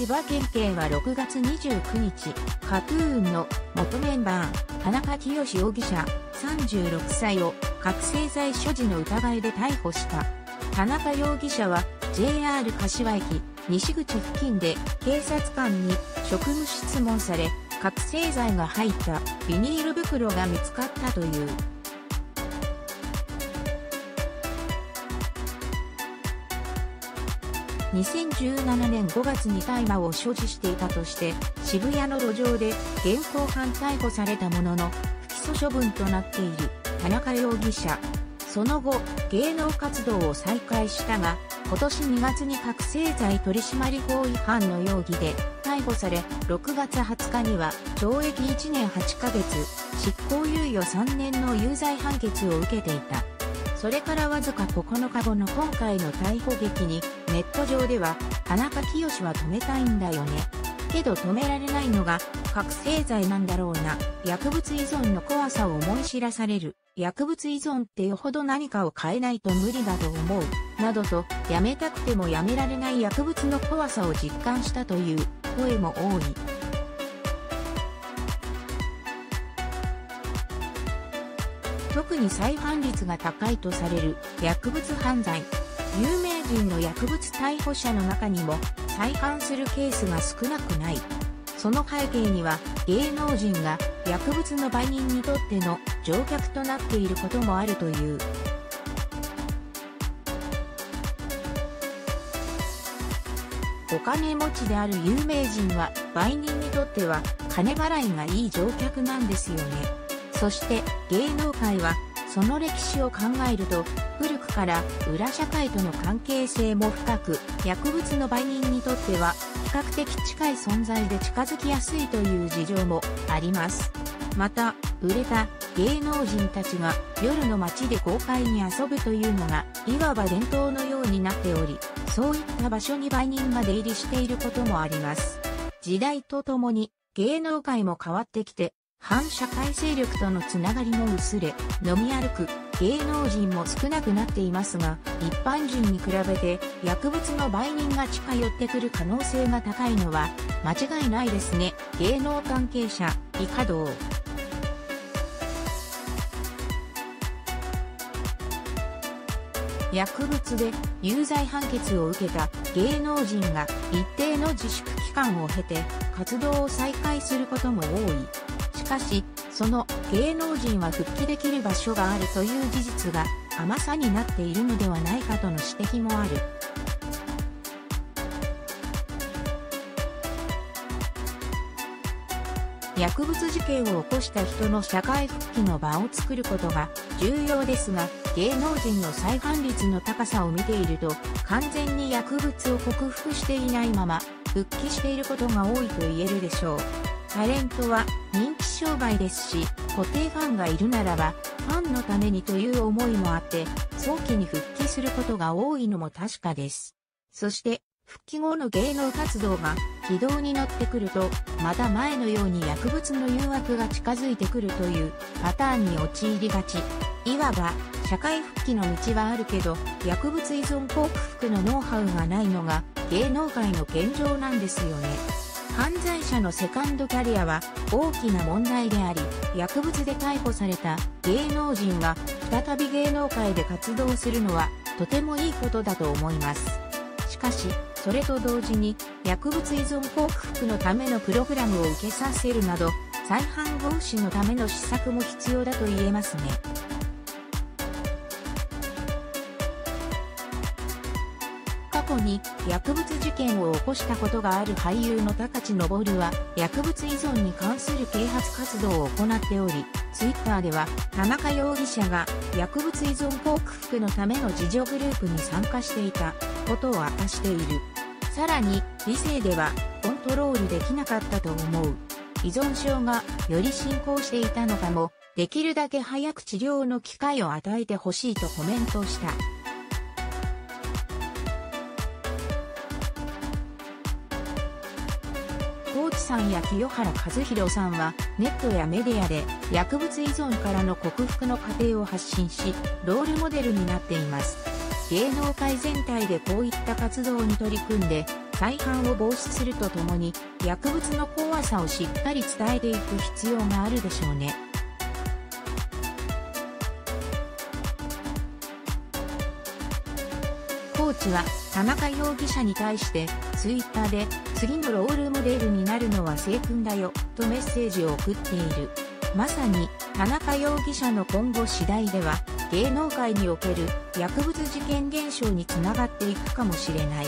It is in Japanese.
千葉県警は6月29日、カトゥーンの元メンバー、田中清容疑者36歳を覚醒剤所持の疑いで逮捕した。田中容疑者は JR 柏駅西口付近で警察官に職務質問され、覚醒剤が入ったビニール袋が見つかったという。2017年5月に大麻を所持していたとして渋谷の路上で現行犯逮捕されたものの不起訴処分となっている田中容疑者。その後、芸能活動を再開したが、今年2月に覚醒剤取締法違反の容疑で逮捕され、6月20日には懲役1年8ヶ月、執行猶予3年の有罪判決を受けていた。それからわずか9日後の今回の逮捕劇に、ネット上では、田中清は止めたいんだよね。けど止められないのが、覚醒剤なんだろうな。薬物依存の怖さを思い知らされる。薬物依存ってよほど何かを変えないと無理だと思う。などと、やめたくてもやめられない薬物の怖さを実感したという声も多い。特に再犯率が高いとされる薬物犯罪。有名人の薬物逮捕者の中にも再犯するケースが少なくない。その背景には芸能人が薬物の売人にとっての乗客となっていることもあるという。お金持ちである有名人は売人にとっては金払いがいい乗客なんですよね。そして芸能界はその歴史を考えると古くから裏社会との関係性も深く薬物の売人にとっては比較的近い存在で近づきやすいという事情もあります。また、売れた芸能人たちが夜の街で公開に遊ぶというのがいわば伝統のようになっており、そういった場所に売人が出入りしていることもあります。時代とともに芸能界も変わってきて、反社会勢力とのつながりも薄れ、飲み歩く芸能人も少なくなっていますが、一般人に比べて薬物の売人が近寄ってくる可能性が高いのは間違いないですね。芸能関係者、イカド薬物で有罪判決を受けた芸能人が一定の自粛期間を経て活動を再開することも多い。かし、その芸能人は復帰できる場所があるという事実が甘さになっているのではないかとの指摘もある。薬物事件を起こした人の社会復帰の場を作ることが重要ですが、芸能人の再犯率の高さを見ていると、完全に薬物を克服していないまま、復帰していることが多いと言えるでしょう。タレントは人気商売ですし、固定ファンがいるならば、ファンのためにという思いもあって、早期に復帰することが多いのも確かです。そして、復帰後の芸能活動が軌道に乗ってくると、また前のように薬物の誘惑が近づいてくるというパターンに陥りがち。いわば、社会復帰の道はあるけど、薬物依存克服のノウハウがないのが芸能界の現状なんですよね。犯罪者のセカンドキャリアは大きな問題であり、薬物で逮捕された芸能人が再び芸能界で活動するのはとてもいいことだと思います。しかし、それと同時に薬物依存克服のためのプログラムを受けさせるなど、再犯防止のための施策も必要だと言えますね。去に薬物事件を起こしたことがある俳優の高知昇は薬物依存に関する啓発活動を行っており、ツイッターでは田中容疑者が薬物依存克服のための自助グループに参加していたことを明かしている。さらに、理性ではコントロールできなかったと思う。依存症がより進行していたのかも、できるだけ早く治療の機会を与えてほしいとコメントした。高知さんや清原和弘さんはネットやメディアで薬物依存からの克服の過程を発信し、ロールモデルになっています。芸能界全体でこういった活動に取り組んで、再犯を防止するとともに、薬物の怖さをしっかり伝えていく必要があるでしょうね。コーチは田中容疑者に対してツイッターで次のロールモデルになるのは聖君だよとメッセージを送っている。まさに田中容疑者の今後次第では芸能界における薬物事件現象につながっていくかもしれない。